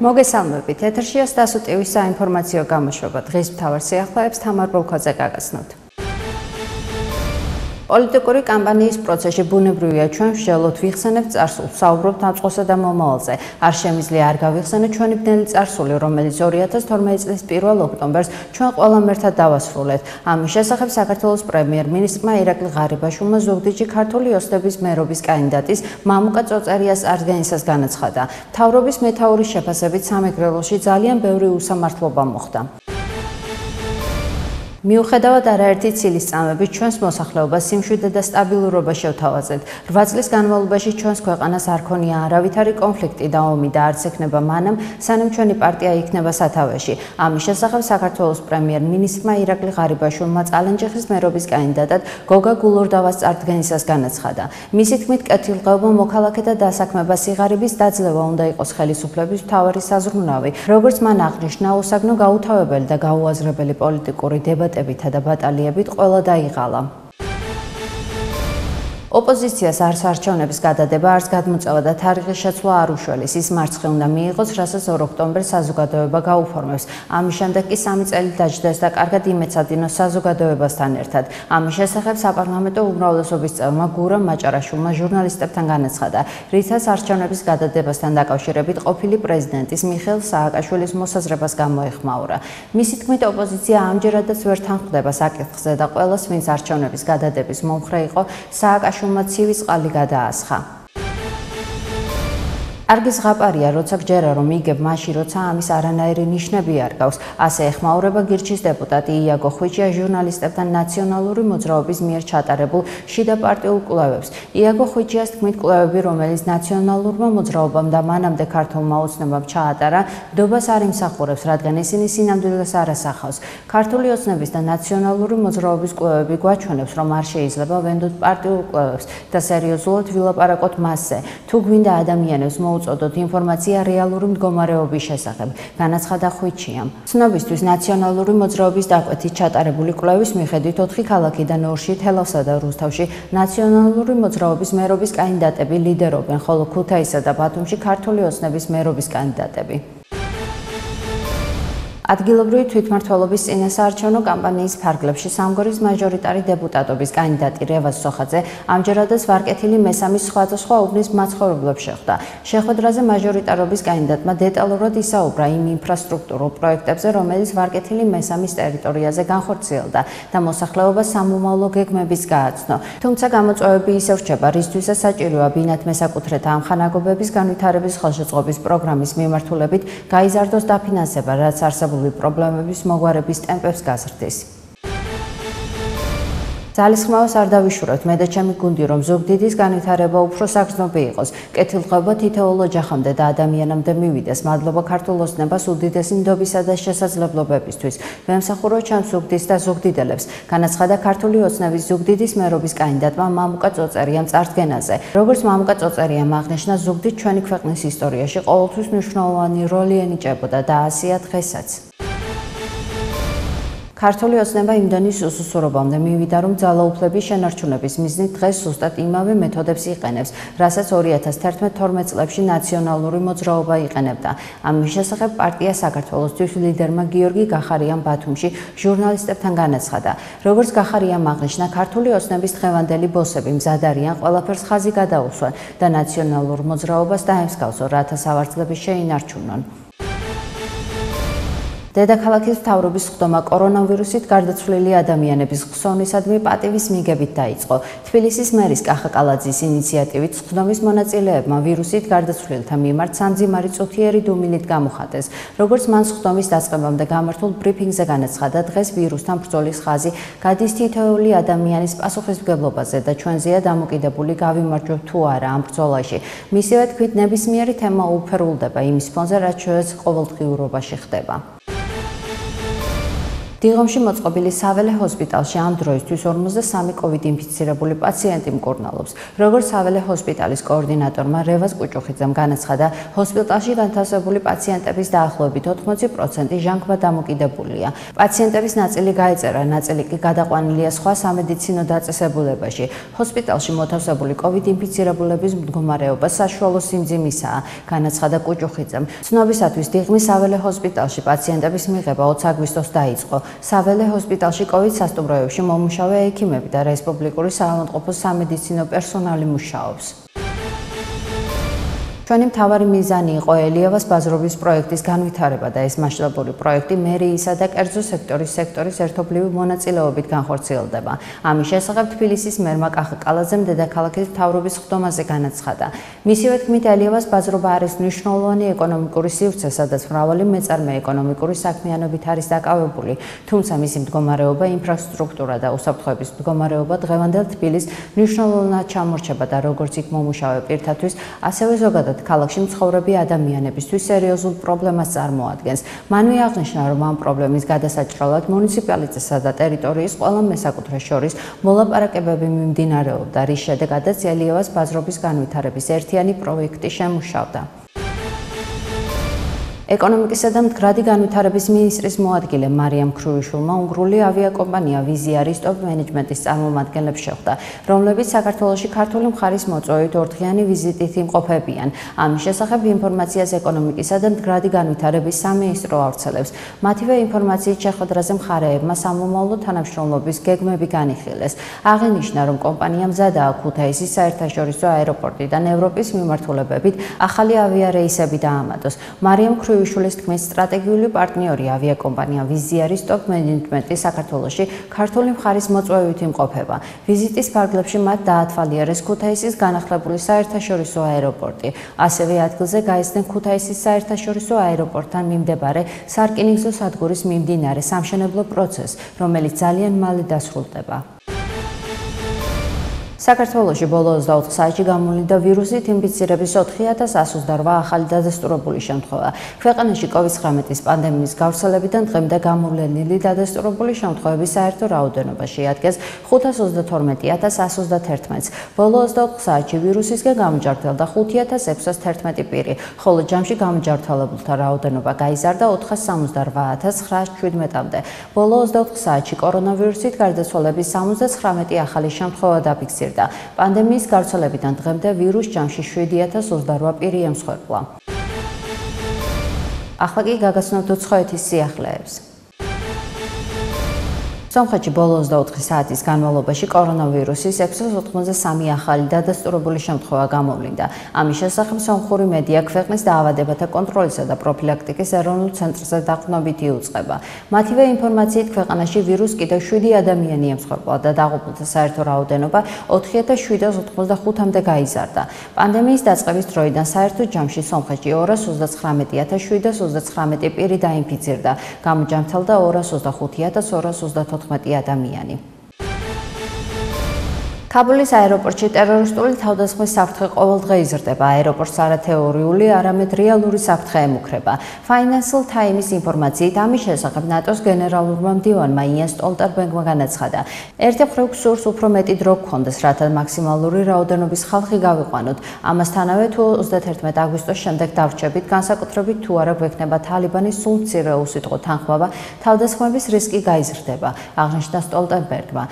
მოგესალმებით. ეთერშია სტასო ტივის საინფორმაციო გამოშვება. დღეს მთავარ სიახლეებს თამარ ბოლქოძე გაგაცნობთ. პოლიტიკური კამპანიის პროცესში ბუნებრივია ჩვენ ვშელოთ ვიხსენებთ წარსულს, საუბრობთ აწყოსა და მომავალზე. არ შემიძლია არ გავიხსენოთ ჩვენი ბნელი წარსული, რომელიც 2012 წლის 1 ოქტომბერს ჩვენ ყველამ ერთად დავასრულეთ. ამის შესახებ საქართველოს პრემიერ-მინისტრმა ირაკლი ღარიბაშვილმა ზუგდიდში ქართული ოსტების მერობის კანდიდატის მამუკა წოწერიას არგენისას განაცხადა. თავრობის მეთაურის შეფასებით სამეგრელოში ძალიან ბევრი უსამართლობა მოხდა. მიუხედავად არაერთი ცილის წამების ჩვენს მოსახლეობას სიმშვიდე და სტაბილურობა შევთავაზეთ. 8 წლის განმავლობაში ჩვენს ქვეყანას არ ქონია არავითარი კონფლიქტი და ომი და არც ექნება მანამ, სანამ ჩვენი პარტია იქნება სათავეში. ამის შესახებ საქართველოს პრემიერ-მინისტრმა ირაკლი ღარიბაშვილმა წალენჯიხის მერობის კანდიდატად გოგა გულორდავას წარდგენისას განაცხადა. მისი თქმით, კეთილდღეობა მოქალაქეთა დასაქმება სიღარიბის დაძლევა უნდა იყოს ხელისუფლების მთავარი საზრუნავი. როგორც მან აღნიშნა, უსაგნო გაუთავებელი და გაუაზრებელი პოლიტიკური დებატი დაბატებითა და ბატალიებით ყველა დაიღალა. ოპოზიციას არს არჩევნების გადადება, არს გადმოწევა და თარიღის შეცვლა არ უშველის. ის მარცხი უნდა მიიღოს, რასაც 2 ოქტომბერს საზოგადოება გაუფორმებს. ამის შემდეგ კი სამი წელი დაждდეს და კარგად იმეცადინოს საზოგადოებასთან ერთად. ამის შესახებ საპარლამენტო უმრავლესობის წევრმა გურა მაჭარაშვილმა ჟურნალისტებთან განაცხადა, რითაც არჩევნების გადადებასთან დაკავშირებით ყოფილი პრეზიდენტის მიხეილ სააკაშვილის მოსაზრებას გამოეხმაურა. მისი თქმით, ოპოზიცია ამჯერადაც ვერ თანხმდება საკითხზე და ყოველს ვინც არჩევნების გადადების მომხრე იყო, სააკაშვილის შუმა ცივის ყალი გადაასხა. არგის ღაპარია, როცა გჯერა რომ იგებ მაშინ, როცა ამის არანაირი ნიშნები არ გავს. ასე ეხმაურება გირჩის დეპუტატი იაგო ხვიჩია ჟურნალისტებთან ნაციონალური მოძრაობის მიერ ჩატარებულ შიდა პარტიულ კვლევებს. იაგო ხვიჩიას თქმით, კვლევები, რომელიც ნაციონალურმა მოძრაობამ და მანამდე ქართულმა ოცნებამ ჩაატარა, დობას არ იმსახურებს, რადგან ისინი სინამდვილეს არ ასახავს. ქართული ოცნების და ნაციონალური მოძრაობის კვლევები გვაჩვენებს, რომ არ შეიძლება ვენდოთ პარტიულ კვლევებს და სერიოზულად ვილაპარაკოთ მასზე. თუ გვინდა ადამიანებს მო მოუწოდოთ ინფორმაცია რეალური მდგომარეობის შესახებ, განაცხადა ხვიჩიამ. ცნობისთვის ნაციონალური მოძრაობის დაკვეთით ჩატარებული კვლევის მიხედვით 4 ქალაქიდან ორში თელავსა და რუსთავში ნაციონალური მოძრაობის მერობის კანდიდატები ლიდერობენ, ხოლო ქუთაისსა და ბათუმში ქართული ოცნების მერობის კანდიდატები. ადგილობრივი თვითმმართველობის წინასაარჩევნო კამპანიის ფარგლებში სამგორის მაჟორიტარი დეპუტატობის კანდიდატი რევაზ სოხაძე ამჯერადაც ვარკეთილი მესამის სხვადასხვა უბნის მაცხოვრებლებს შეხვდა. შეხვედრაზე მაჟორიტარობის კანდიდატმა დეტალურად ისაუბრა იმ ინფრასტრუქტურულ პროექტებზე, რომელიც ვარკეთილი მესამის ტერიტორიაზე განხორციელდა და მოსახლეობას სამომავლო გეგმების გააცნო. თუმცა გამოწვევები ისევ რჩება, რისთვისაც საჭიროა ბინათ მესაკუთრეთა ამხანაგობების განვითარების ხელშეწყობის პროგრამის მიმართულებით გაიზარდოს დაფინანსება, რაც არსებულ სოციალური პრობლემების მოგვარების ტემპებს გაზრდის. ძალისხმევას არ დავიშუროთ, მე და ჩემი გუნდი რომ ზოგდიდის განვითარება უფრო საგრძნობი იყოს. კეთილდღეობა თითოეულ ოჯახამდე და ადამიანამდე მივიდეს. მადლობა ქართულოსნებას უდიდესი ნდობისა და შესაძლებლობებისთვის. ვემსახურო ჩემს ზოგდის და ზოგდიდელებს. განაცხადა ქართული ოცნების ზოგდიდის მერობის კანდიდატმა მამუკა წოწერიამ წარდგენაზე. როგორც მამუკა წოწერიამ აღნიშნა, ზოგდიდ ჩვენი ქვეყნის ისტორიაში ყოველთვის მნიშვნელოვანი როლი ენიჭებოდა და ასია დღესაც. ქართული ოცნება იმდანის უსუსურობამდე მივიდა, რომ ძალაუფლების შენარჩუნების მიზნით დღეს ზუსტად იმავე მეთოდებს იყენებს, რასაც 2011-12 წლებში ნაციონალური მოძრაობა იყენებდა. ამის შესახებ პარტია საქართველოსთვის ლიდერმა გიორგი გახარიამ ბათუმში ჟურნალისტებთან განაცხადა. როგორც გახარიამ აღნიშნა, ქართული ოცნების დღევანდელი ბოსები მზად არიან ყველაფერს ხაზი გადაუსვან და ნაციონალურ მოძრაობას დაემსგავსონ, რათა სავარცხლები შეინარჩუნონ. დედაქალაქის მთავრობის ხდომა კორონავირუსით გარდაცვლილი ადამიანების ხსოვნისადმი პატივის მიგებით დაიწყო. თბილისის მერის კახა კალაძის ინიციატივით ხდომის მონაწილეებმა ვირუსით გარდაცვლილთა მიმართ სამძიმარი წუთიერი დუმილით გამოხატეს. როგორც მან ხდომის დაწყებამდე გამართულ ბრიფინგზე განაცხადა, დღეს ვირუსთან ბრძოლის ხაზი გადის თითოეული ადამიანის პასუხისმგებლობაზე და ჩვენზეა დამოკიდებული გავიმარჯვებთ თუ არა ამ ბრძოლაში. მისივე თქვით, ნებისმიერი თემა უფერულდება იმის ფონზე, რაც ჩვენს ყოველდღიურობაში ხდება. დიღომში მოწყობილი საველე ჰოსპიტალში ამ დროისთვის 53 COVID ინფიცირებული პაციენტი მკურნალობს. როგორც საველე ჰოსპიტალის კოორდინატორმა რევას კუჭუხიძემ განაცხადა, ჰოსპიტალში განთავსებული პაციენტების დაახლოებით 80% ჟანგბა დამოკიდებულია. პაციენტების ნაწილი გაეწერა, ნაწილი კი გადაყვანილია სხვა სამედიცინო დაწესებულებაში. ჰოსპიტალში მოთავსებული COVID ინფიცირებულების მდგომარეობა საშუალო სიმძიმისაა, განაცხადა კუჭუხიძემ. ცნობისათვის დიღმის საველე ჰოსპიტალში პაციენტების მიღება 20 აგვისტოს დაიწყო. საველე ჰოსპიტალში COVID სასტუმროებში მომუშავე ექიმები და რესპუბლიკური საავადმყოფო სამედიცინო პერსონალი მუშაობს. ჩვენი მთავარი მიზანი იყო ელიავას ბაზრობის პროექტის განვითარება და ეს მასშტაბური პროექტი მერიისა და კერძო სექტორის სექტორის ერთობლივი მონაწილეობით განხორციელდება. ამის შესახებ თბილისის მერმა კახაკალაძემ დედაქალაქის მთავრობის ხდომაზე განაცხადა. მისივე თქმით ელიავას ბაზრობა არის მნიშვნელოვანი ეკონომიკური სივრცე, სადაც მრავალი მეწარმე ეკონომიკური საქმიანობით არის დაკავებული, თუმცა მისი მდგომარეობა, ინფრასტრუქტურა და უსაფრთხოების მდგომარეობა დღევანდელ თბილისს მნიშვნელოვნად ჩამორჩება და როგორც იქ მომუშავე პირთათვის, ასევე ზოგადად ქალაქში მცხოვრები ადამიანებისთვის სერიოზულ პრობლემას წარმოადგენს. მანვე აღნიშნა, რომ ამ პრობლემის გადასაჭრელად მუნიციპალიტეტსა და ტერიტორიის ყველა მესაკუთრეს შორის მოლაპარაკებები მიმდინარეობდა, რის შედეგადაც ელიევას ბაზრობის განვითარების ერთიანი პროექტი შემუშავდა. ეკონომიკისა და მდგრადი განვითარების მინისტრის მოადგილე მარიამ ქრუიშულმა უნგრული ავიაკომპანია ვიზიარის ტოპ მენეჯმენტის წარმომადგენლებს შეხვდა, რომლებიც საქართველოში ქართული მხარის მოწვევით ორდღიანი ვიზიტით იმყოფებიან. ამის შესახებ ინფორმაციას ეკონომიკისა და მდგრადი განვითარების სამინისტრო ავრცელებს. მათივე ინფორმაციით შეხვედრაზე მხარეებმა სამომავლო თანამშრომლობის გეგმები განიხილეს. აღინიშნა, რომ კომპანიამ მზადაა ქუთაისის საერთაშორისო აეროპორტიდან ევროპის მიმართულებებით ახალი ავიარეისები დაამატოს. მარიამ ქრუიშულმა იუშულის თქმის სტრატეგიული პარტნიორი ავიაკომპანია ვიზიარის ტოპ მენეჯმენტი საქართველოში ქართული მხარის მოწვევით იმყოფება. ვიზიტის ფარგლებში მათ დაათვალიერეს ქუთაისის განახლებული საერთაშორისო აეროპორტი. ასევე ადგილზე გაიცნენ ქუთაისის საერთაშორისო აეროპორტთან მიმდებარე სარკინიგზო სადგურის მიმდინარე სამშენებლო პროცესს, რომელიც ძალიან მალე დასრულდება. საქართველოში ბოლო 24 საათში გამოვლინდა ვირუსით ინფიცირების 4128 ახალი დადასტურებული შემთხვევა. ქვეყანაში COVID-19 პანდემიის გავრცელებიდან დღემდე გამოვლენილი დადასტურებული შემთხვევების საერთო რაოდენობა შეადგენს 522131-ს. ბოლო 24 საათში ვირუსისგან გამოჯანმრთელდა 5611 პირი, ხოლო ჯამში გამოჯანმრთელებულთა რაოდენობა გაიზარდა 478917-მდე. ბოლო 24 საათში კორონავირუსით გარდაცვალების 79 ახალი შემთხვევა დაფიქსირდა. მისდევდა. პანდემიის გავრცელებიდან დღემდე ვირუს ჯამში 7028 პირი ემსხვერპლა. ახლა კი გაგაცნობთ უცხოეთის სიახლეებს. სომხეთში ბოლო 24 საათის განმავლობაში კორონავირუსის 683 ახალი დადასტურებული შემთხვევა გამოვლინდა. ამის შესახებ სომხური მედია ქვეყნის დაავადებათა კონტროლისა და პროფილაქტიკის ეროვნულ ცენტრზე დაყრდნობით იუწყება. მათივე ინფორმაციით ქვეყანაში ვირუს კიდევ 7 ადამიანი ემსხვერპლა და დაღუპულთა საერთო რაოდენობა 4785-მდე გაიზარდა. პანდემიის დაწყების დროიდან საერთო ჯამში სომხეთში 229719 პირი დაინფიცირდა. გამოჯანმრთელდა 225224 14 ადამიანი. კაბულის აეროპორტში ტერორისტული თავდასხმის საფრთხე ყოველდღე იზრდება. აეროპორტს არათეორიული, არამედ რეალური საფრთხე ემუქრება. Financial Times ინფორმაციით ამის შესახებ ნატოს გენერალურმა მდივანმა იენ სტოლტერბერგმა განაცხადა: "ერთი მხრივ გსურს უფრო მეტი დრო გქონდეს, რათა მაქსიმალური რაოდენობის ხალხი გავიყვანოთ. ამასთანავე თუ 31 აგვისტოს შემდეგ დავრჩებით, განსაკუთრებით თუ არა გვექნება თალიბანის სულ მცირე უსიტყვო თანხმობა, თავდასხმების რისკი გაიზრდება", აღნიშნა სტოლტერბერგმა.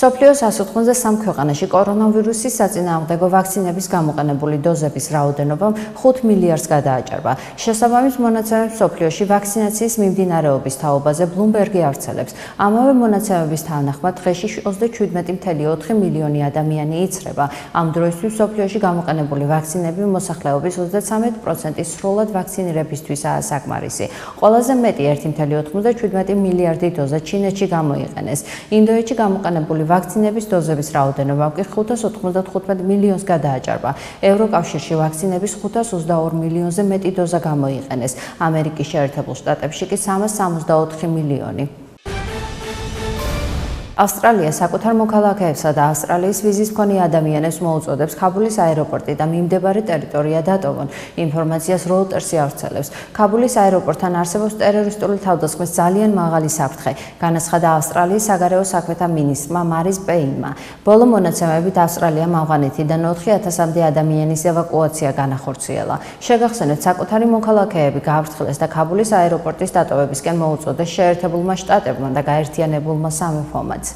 სოფლიოს 183 ქვეყანაში კორონავირუსის საწინააღმდეგო ვაქცინების გამოყენებული დოზების რაოდენობა 5 მილიარდს გადააჭარბა. შესაბამის მონაცემებს სოფლიოში ვაქცინაციის მიმდინარეობის თაობაზე Bloomberg-ი აღწელებს. ამავე მონაცემების თანახმად დღეში 37.4 მილიონი ადამიანი იცრება. ამ დროისთვის სოფლიოში გამოყენებული ვაქცინები მოსახლეობის 33%-ის სრულად ვაქცინირებისთვისაა საკმარისი. ყველაზე მეტი 1.97 მილიარდი დოზა ჩინეთში გამოიყენეს. ინდოეთში გამოყენებული ვაქცინების დოზების რაოდენობა კი 595 მილიონს გადააჭარბა. ევროკავშირში ვაქცინების 522 მილიონზე მეტი დოზა გამოიყენეს. ამერიკის შეერთებულ შტატებში კი 364 მილიონი. ავსტრალია საკუთარ მოქალაქეებსა და ავსტრალიის ვიზის მქონე ადამიანებს მოუწოდებს ქაბულის აეროპორტი და მიმდებარე ტერიტორია დატოვონ. ინფორმაციას Reuters-ი ავრცელებს. ქაბულის აეროპორტთან არსებობს ტერორისტული თავდასხმის ძალიან მაღალი საფრთხე, განაცხადა ავსტრალიის საგარეო საქმეთა მინისტრმა მარის პეინმა. ბოლო მონაცემებით ავსტრალიამ ავღანეთიდან 4000-მდე ადამიანის ევაკუაცია განახორციელა. შეგახსენებთ, საკუთარი მოქალაქეები გააფრთხილეს და ქაბულის აეროპორტის დატოვებისკენ მოუწოდეს შეერთებულმა შტატებმა და გაერთიანებულმა სამეფომაც.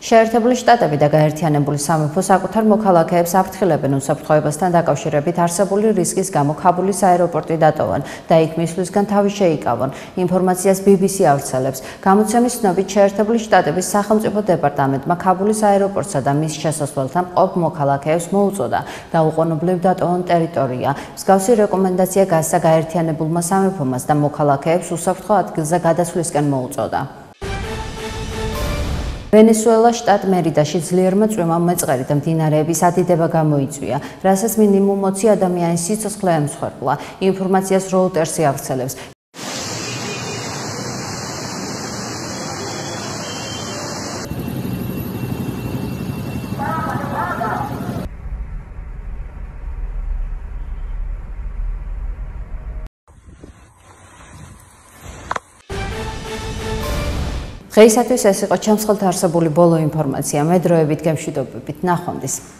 შეერთებული შტატები და გაერთიანებული სამეფო საკუთარ მოქალაქეებს აფრთხილებენ უსაფრთხოებასთან დაკავშირებით არსებული რისკის გამო ქაბულის აეროპორტი დატოვან და იქ მისვლისგან თავი შეიკავონ. ინფორმაციას BBC ავრცელებს. გამოცემის ცნობით შეერთებული შტატების სახელმწიფო დეპარტამენტმა ქაბულის აეროპორტსა და მის შესასვლელთან ყოფ მოქალაქეებს მოუწოდა და უყონებლივ დატოვონ ტერიტორია. მსგავსი რეკომენდაცია გასცა გაერთიანებულმა სამეფომაც და მოქალაქეებს უსაფრთხო ადგილზე გადასვლისკენ მოუწოდა. ვენესუელას შტატ მერიდაში ძლიერმა წვიმამ მეწყერი და მდინარეების ადიდება გამოიწვია, რასაც მინიმუმ 20 ადამიანის სიცოცხლე ემსხვერპლა. ინფორმაციას Reuters-ი ავრცელებს. დღეისათვის ეს იყო ჩემს ხელთ არსებული ბოლო ინფორმაცია. მე დროებით გემშვიდობებით. ნახვამდის.